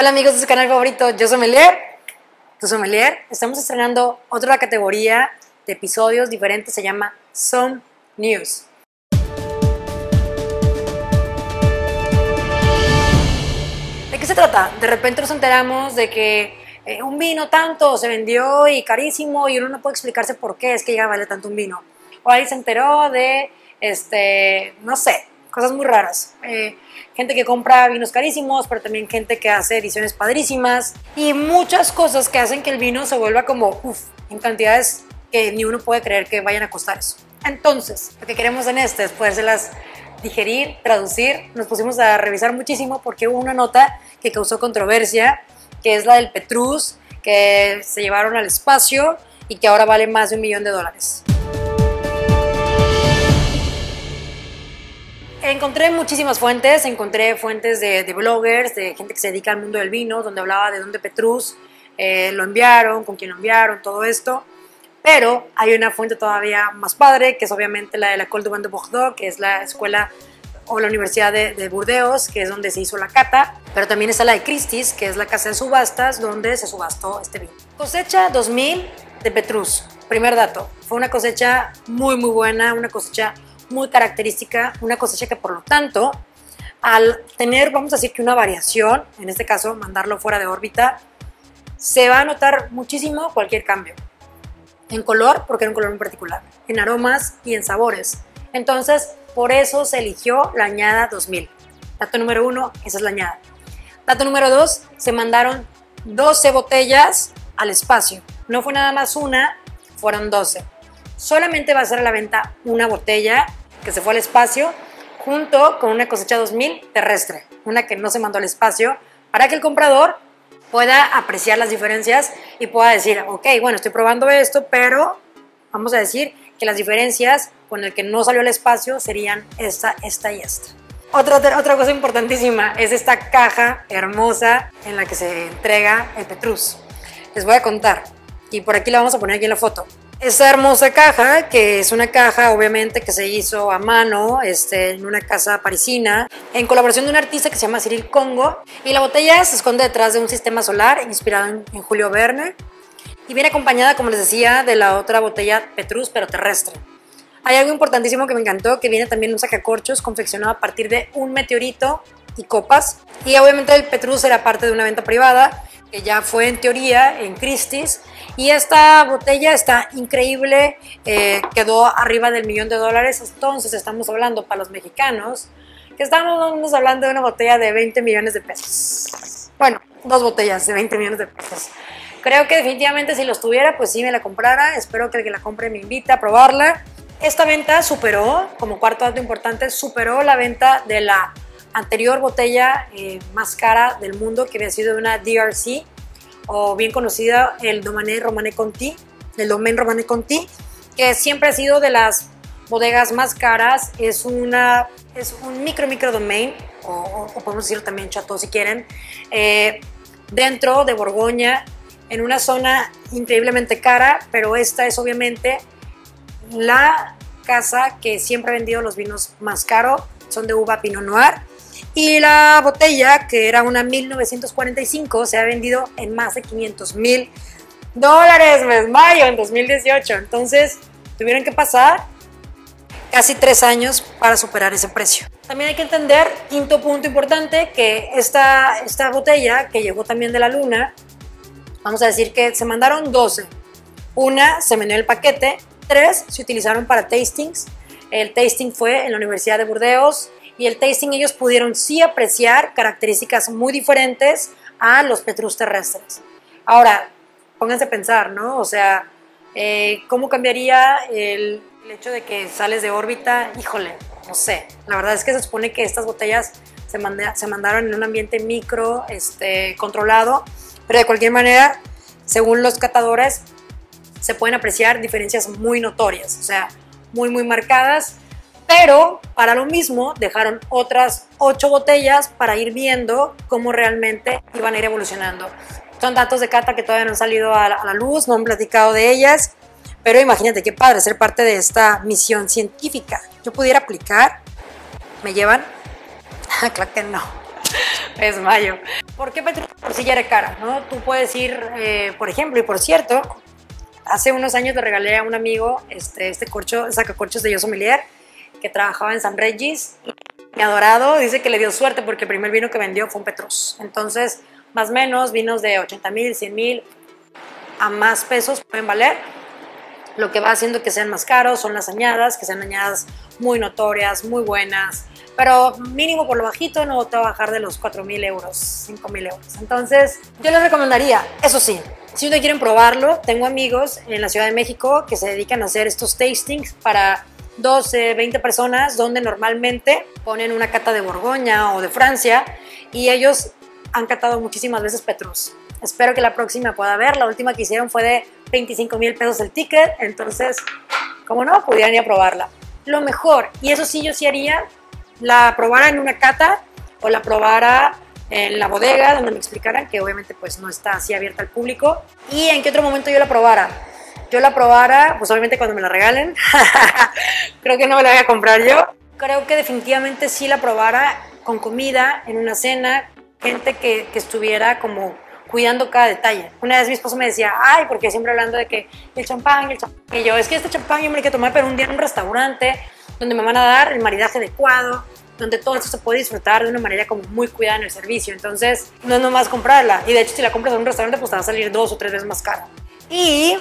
Hola amigos de su canal favorito, yo soy Melier, tu sommelier. Estamos estrenando otra categoría de episodios diferentes, se llama Some News. ¿De qué se trata? De repente nos enteramos de que eh, un vino tanto se vendió y carísimo y uno no puede explicarse por qué es que llega a tanto un vino. O alguien se enteró de, este, no sé, cosas muy raras. Eh, gente que compra vinos carísimos, pero también gente que hace ediciones padrísimas y muchas cosas que hacen que el vino se vuelva como, uff, en cantidades que ni uno puede creer que vayan a costar eso. Entonces, lo que queremos en este es podérselas digerir, traducir. Nos pusimos a revisar muchísimo porque hubo una nota que causó controversia, que es la del Petrus, que se llevaron al espacio y que ahora vale más de un millón de dólares. Encontré muchísimas fuentes, encontré fuentes de, bloggers, de gente que se dedica al mundo del vino, donde hablaba de dónde Petrus eh, lo enviaron, con quién lo enviaron, todo esto. Pero hay una fuente todavía más padre, que es obviamente la de la École du Vin de Bordeaux, que es la escuela o la Universidad de, de, Burdeos, que es donde se hizo la cata, pero también está la de Christie's, que es la casa de subastas donde se subastó este vino. Cosecha 2000 de Petrus, primer dato, fue una cosecha muy muy buena, una cosecha muy característica, una cosecha que por lo tanto, al tener, vamos a decir que una variación, en este caso mandarlo fuera de órbita, se va a notar muchísimo cualquier cambio. En color, porque era un color en particular, en aromas y en sabores. Entonces, por eso se eligió la añada 2000. Dato número uno, esa es la añada. Dato número dos, se mandaron 12 botellas al espacio. No fue nada más una, fueron 12. Solamente va a ser a la venta una botella que se fue al espacio junto con una cosecha 2000 terrestre, una que no se mandó al espacio, para que el comprador pueda apreciar las diferencias y pueda decir, ok, bueno, estoy probando esto, pero vamos a decir que las diferencias con el que no salió al espacio serían esta, esta y esta. Otra, otra cosa importantísima es esta caja hermosa en la que se entrega el Petrus. Les voy a contar, y por aquí la vamos a poner aquí en la foto. Esta hermosa caja, que es una caja obviamente que se hizo a mano este, en una casa parisina, en colaboración de un artista que se llama Cyril Congo. Y la botella se esconde detrás de un sistema solar inspirado en, en Julio Verne. Y viene acompañada, como les decía, de la otra botella Petrus, pero terrestre. Hay algo importantísimo que me encantó, que viene también un sacacorchos confeccionado a partir de un meteorito y copas. Y obviamente el Petrus era parte de una venta privada, que ya fue en teoría en Christie's y esta botella está increíble, eh, quedó arriba del millón de dólares, entonces estamos hablando para los mexicanos, que estamos hablando de una botella de 20 millones de pesos. Bueno, dos botellas de 20 millones de pesos. Creo que definitivamente si los tuviera, pues sí me la comprara. Espero que el que la compre me invite a probarla. Esta venta superó, como cuarto dato importante, superó la venta de la anterior botella eh, más cara del mundo, que había sido una DRC, o bien conocida el Domaine Romane Conti, el Domaine Romane Conti, que siempre ha sido de las bodegas más caras, es, una, es un micro micro domain, o, podemos decirlo también chateau si quieren, eh, dentro de Borgoña, en una zona increíblemente cara, pero esta es obviamente la casa que siempre ha vendido los vinos más caros, son de uva Pinot Noir, y la botella, que era una 1945, se ha vendido en más de 500 mil dólares, mes mayo, en 2018. Entonces, tuvieron que pasar casi tres años para superar ese precio. También hay que entender, quinto punto importante, que esta, esta botella, que llegó también de la luna, vamos a decir que se mandaron 12. Una se vendió en el paquete, tres se utilizaron para tastings. El tasting fue en la Universidad de Burdeos, y el tasting ellos pudieron sí apreciar características muy diferentes a los Petrus terrestres. Ahora, pónganse a pensar, ¿no? O sea, eh, ¿cómo cambiaría el, hecho de que sales de órbita? Híjole, no sé. La verdad es que se supone que estas botellas se, se mandaron en un ambiente micro, este, controlado, pero de cualquier manera, según los catadores, se pueden apreciar diferencias muy notorias, o sea, muy, muy marcadas pero para lo mismo dejaron otras ocho botellas para ir viendo cómo realmente iban a ir evolucionando. Son datos de cata que todavía no han salido a la, luz, no han platicado de ellas, pero imagínate qué padre ser parte de esta misión científica. Yo pudiera aplicar, ¿me llevan? claro que no. es mayo. ¿Por qué Petrus por sí ya cara? ¿no? Tú puedes ir, eh, por ejemplo, y por cierto, hace unos años le regalé a un amigo este, este corcho, sacacorchos de Yo Sommelier, que trabajaba en San Regis. Mi adorado dice que le dio suerte porque el primer vino que vendió fue un Petrus. Entonces, más o menos, vinos de 80 mil, 100 mil a más pesos pueden valer. Lo que va haciendo que sean más caros son las añadas, que sean añadas muy notorias, muy buenas, pero mínimo por lo bajito no te va a bajar de los 4 mil euros, 5 mil euros. Entonces, yo les recomendaría, eso sí, si ustedes quieren probarlo, tengo amigos en la Ciudad de México que se dedican a hacer estos tastings para 12, 20 personas, donde normalmente ponen una cata de Borgoña o de Francia y ellos han catado muchísimas veces Petrus. Espero que la próxima pueda ver. La última que hicieron fue de 25 mil pesos el ticket, entonces, como no, pudieran ir a probarla. Lo mejor, y eso sí yo sí haría, la probara en una cata o la probara en la bodega donde me explicaran que obviamente pues no está así abierta al público y en qué otro momento yo la probara yo la probara pues obviamente cuando me la regalen creo que no me la voy a comprar yo creo que definitivamente sí la probara con comida en una cena gente que, que estuviera como cuidando cada detalle. Una vez mi esposo me decía, ay, porque siempre hablando de que el champán, el champán. Y yo, es que este champán yo me lo quiero tomar, pero un día en un restaurante donde me van a dar el maridaje adecuado, donde todo esto se puede disfrutar de una manera como muy cuidada en el servicio. Entonces, no es nomás comprarla. Y de hecho, si la compras en un restaurante, pues te va a salir dos o tres veces más cara. Y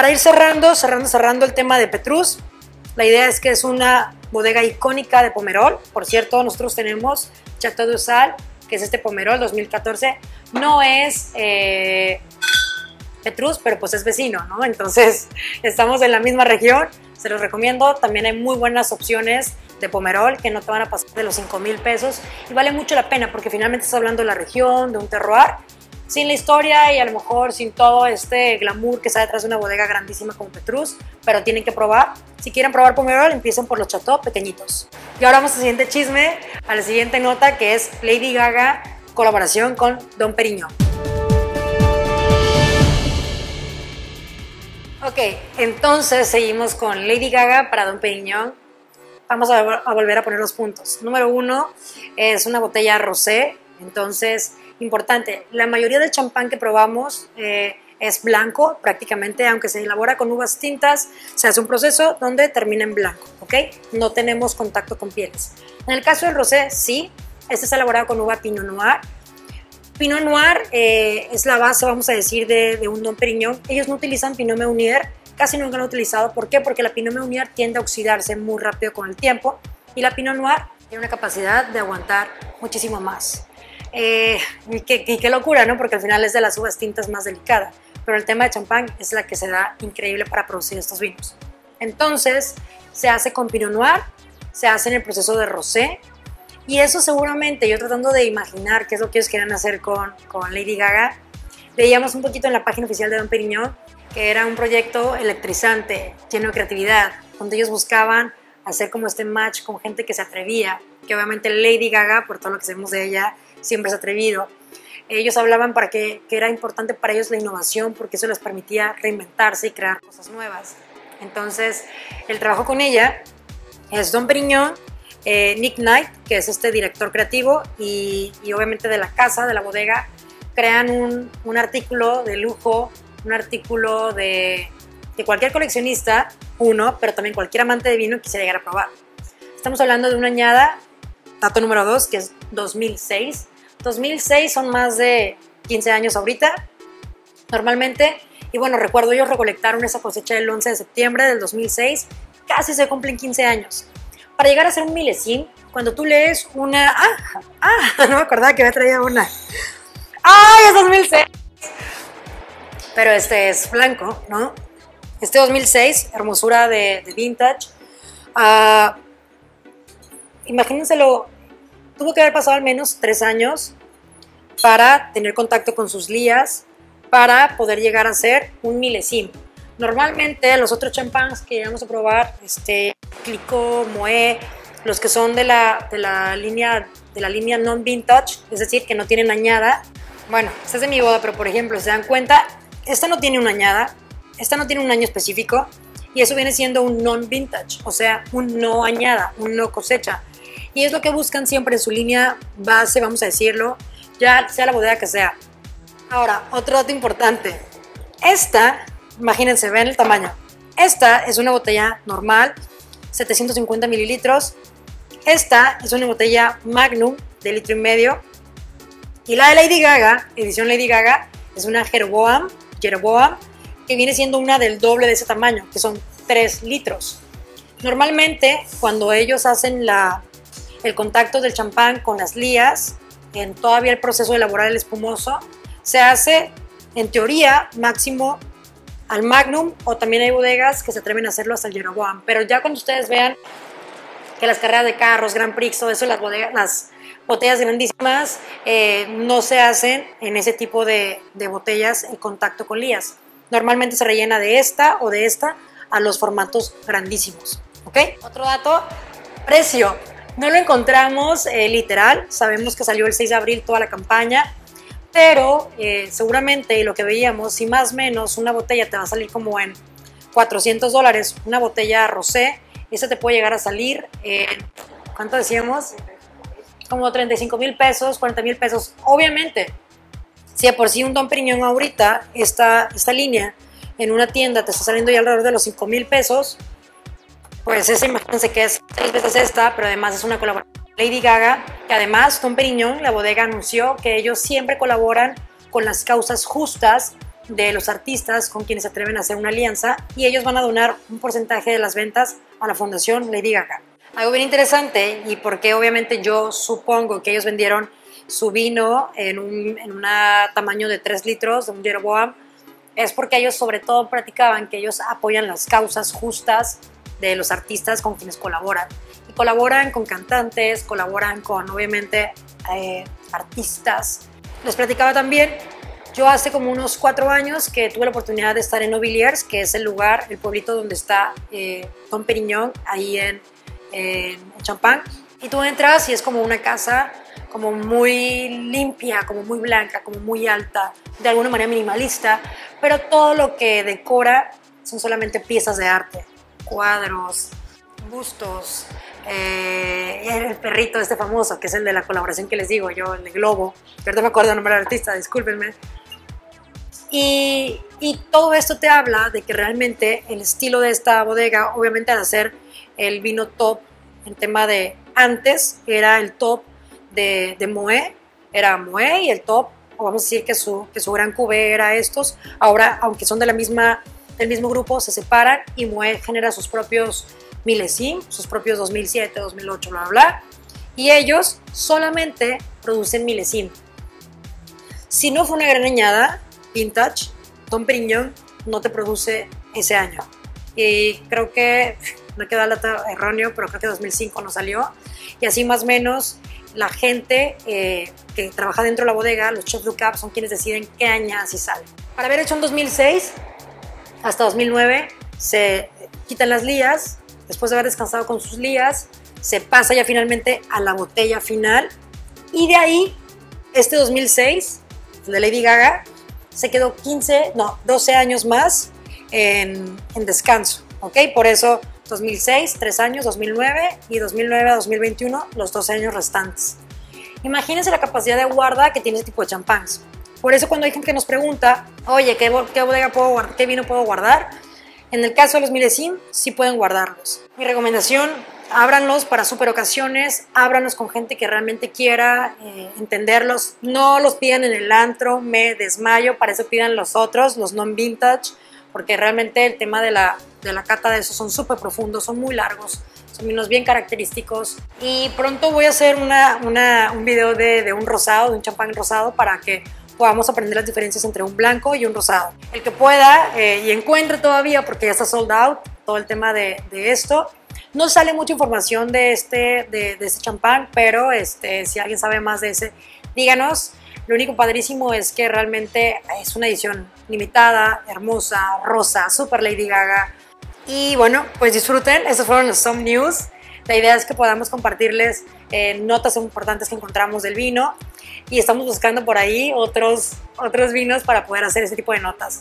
para ir cerrando, cerrando, cerrando el tema de Petrus, la idea es que es una bodega icónica de Pomerol. Por cierto, nosotros tenemos Chateau de Sal, que es este Pomerol 2014. No es eh, Petrus, pero pues es vecino, ¿no? Entonces, estamos en la misma región. Se los recomiendo. También hay muy buenas opciones de Pomerol que no te van a pasar de los 5 mil pesos y vale mucho la pena porque finalmente estás hablando de la región, de un terroir, sin la historia y a lo mejor sin todo este glamour que está detrás de una bodega grandísima como Petrus, pero tienen que probar. Si quieren probar Pomerol, empiecen por los chateaux pequeñitos. Y ahora vamos al siguiente chisme, a la siguiente nota que es Lady Gaga colaboración con Don Periñón. Ok, entonces seguimos con Lady Gaga para Don Periñón vamos a, a, volver a poner los puntos. Número uno es una botella rosé, entonces, importante, la mayoría del champán que probamos eh, es blanco prácticamente, aunque se elabora con uvas tintas, se hace un proceso donde termina en blanco, ¿ok? No tenemos contacto con pieles. En el caso del rosé, sí, este es elaborado con uva Pinot Noir. Pinot Noir eh, es la base, vamos a decir, de, un Don Periñón. Ellos no utilizan Pinot Meunier, casi nunca lo he utilizado. ¿Por qué? Porque la Pinot Meunier tiende a oxidarse muy rápido con el tiempo y la Pinot Noir tiene una capacidad de aguantar muchísimo más. Eh, y, qué, y, qué, locura, ¿no? Porque al final es de las uvas tintas más delicada. Pero el tema de champán es la que se da increíble para producir estos vinos. Entonces, se hace con Pinot Noir, se hace en el proceso de rosé. Y eso seguramente, yo tratando de imaginar qué es lo que ellos quieren hacer con, con Lady Gaga, veíamos un poquito en la página oficial de Don Perignon que era un proyecto electrizante, lleno de creatividad, donde ellos buscaban hacer como este match con gente que se atrevía, que obviamente Lady Gaga, por todo lo que sabemos de ella, siempre ha atrevido. Ellos hablaban para que, que era importante para ellos la innovación, porque eso les permitía reinventarse y crear cosas nuevas. Entonces, el trabajo con ella es Don Periñón, eh, Nick Knight, que es este director creativo, y, y, obviamente de la casa, de la bodega, crean un, un artículo de lujo un artículo de, de cualquier coleccionista, uno, pero también cualquier amante de vino quisiera llegar a probar. Estamos hablando de una añada, dato número 2, que es 2006. 2006 son más de 15 años ahorita, normalmente. Y bueno, recuerdo ellos recolectaron esa cosecha el 11 de septiembre del 2006, casi se cumplen 15 años. Para llegar a ser un milesín, cuando tú lees una... ¡Ah! ¡Ah! No me acordaba que había traído una. ¡Ay, es 2006! pero este es blanco, ¿no? Este 2006, hermosura de, de vintage. Uh, imagínenselo, tuvo que haber pasado al menos tres años para tener contacto con sus lías, para poder llegar a ser un milesín. Normalmente los otros champáns que llegamos a probar, este, Clicquot, Moët, los que son de la, de la línea de la línea non-vintage, es decir, que no tienen añada. Bueno, esta es de mi boda, pero por ejemplo, se dan cuenta, esta no tiene una añada, esta no tiene un año específico y eso viene siendo un non-vintage, o sea, un no añada, un no cosecha. Y es lo que buscan siempre en su línea base, vamos a decirlo, ya sea la bodega que sea. Ahora, otro dato importante. Esta, imagínense, ven el tamaño. Esta es una botella normal, 750 mililitros. Esta es una botella Magnum de litro y medio. Y la de Lady Gaga, edición Lady Gaga, es una Jeroboam, Jeroboam que viene siendo una del doble de ese tamaño, que son 3 litros. Normalmente, cuando ellos hacen la, el contacto del champán con las lías, en todavía el proceso de elaborar el espumoso, se hace, en teoría, máximo al Magnum, o también hay bodegas que se atreven a hacerlo hasta el Jeroboam. Pero ya cuando ustedes vean que las carreras de carros, Grand Prix, todo eso, las, bodegas, las botellas grandísimas eh, no se hacen en ese tipo de, botellas en contacto con lías. Normalmente se rellena de esta o de esta a los formatos grandísimos. ¿Ok? Otro dato, precio. No lo encontramos eh, literal, sabemos que salió el 6 de abril toda la campaña, pero eh, seguramente lo que veíamos, si más o menos una botella te va a salir como en 400 dólares, una botella rosé, esa te puede llegar a salir en, ¿cuánto decíamos? Como 35 mil pesos, 40 mil pesos. Obviamente, si de por sí un Don Periñón ahorita, esta, esta línea, en una tienda te está saliendo ya alrededor de los 5 mil pesos, pues esa imagínense que es tres veces esta, pero además es una colaboración Lady Gaga, que además Don Periñón, la bodega, anunció que ellos siempre colaboran con las causas justas de los artistas con quienes se atreven a hacer una alianza y ellos van a donar un porcentaje de las ventas a la fundación Lady Gaga. Algo bien interesante y porque obviamente yo supongo que ellos vendieron su vino en un en tamaño de 3 litros de un Jeroboam es porque ellos sobre todo practicaban que ellos apoyan las causas justas de los artistas con quienes colaboran. Y colaboran con cantantes, colaboran con obviamente eh, artistas. Les platicaba también, yo hace como unos cuatro años que tuve la oportunidad de estar en Novilliers, que es el lugar, el pueblito donde está eh, Don Periñón, ahí en, en. Y tú entras y es como una casa como muy limpia, como muy blanca, como muy alta, de alguna manera minimalista, pero todo lo que decora son solamente piezas de arte, cuadros, bustos, eh, el perrito este famoso, que es el de la colaboración que les digo yo, el de Globo, que no me acuerdo el nombre del artista, discúlpenme. Y, y, todo esto te habla de que realmente el estilo de esta bodega, obviamente al hacer el vino top en tema de antes, era el top de, de Moe, era Moe y el top, o vamos a decir que su, que su gran cubé era estos. Ahora, aunque son de la misma, del mismo grupo, se separan y Moe genera sus propios milesim, sus propios 2007, 2008, bla, bla. Y ellos solamente producen milesim. Si no fue una gran añada, vintage, Tom Perignon no te produce ese año. Y creo que, no queda el dato erróneo, pero creo que 2005 no salió. Y así más o menos la gente eh, que trabaja dentro de la bodega, los chefs de cap, son quienes deciden qué año así sale. Para haber hecho en 2006 hasta 2009 se quitan las lías, después de haber descansado con sus lías, se pasa ya finalmente a la botella final y de ahí, este 2006, el de Lady Gaga, se quedó 15, no, 12 años más en, en descanso, ¿ok? Por eso 2006, 3 años, 2009 y 2009 a 2021, los 12 años restantes. Imagínense la capacidad de guarda que tiene este tipo de champáns. Por eso cuando hay gente que nos pregunta, oye, ¿qué, qué bodega puedo guardar? ¿Qué vino puedo guardar? En el caso de los milesim, sí pueden guardarlos. Mi recomendación, ábranlos para super ocasiones, ábranlos con gente que realmente quiera eh, entenderlos. No los pidan en el antro, me desmayo, para eso pidan los otros, los non-vintage porque realmente el tema de la, de la cata de esos son súper profundos, son muy largos, son vinos bien característicos. Y pronto voy a hacer una, un video de, de un rosado, de un champán rosado, para que podamos aprender las diferencias entre un blanco y un rosado. El que pueda eh, y encuentre todavía, porque ya está sold out, todo el tema de, de esto. No sale mucha información de este, de, de este champán, pero este, si alguien sabe más de ese, díganos. Lo único padrísimo es que realmente es una edición limitada, hermosa, rosa, super Lady Gaga. Y bueno, pues disfruten, esos fueron los Some News. La idea es que podamos compartirles eh, notas importantes que encontramos del vino y estamos buscando por ahí otros, otros vinos para poder hacer ese tipo de notas.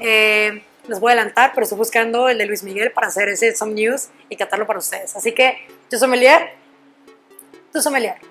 Eh, les voy a adelantar, pero estoy buscando el de Luis Miguel para hacer ese Some News y catarlo para ustedes. Así que yo soy Melier, tú sommelier.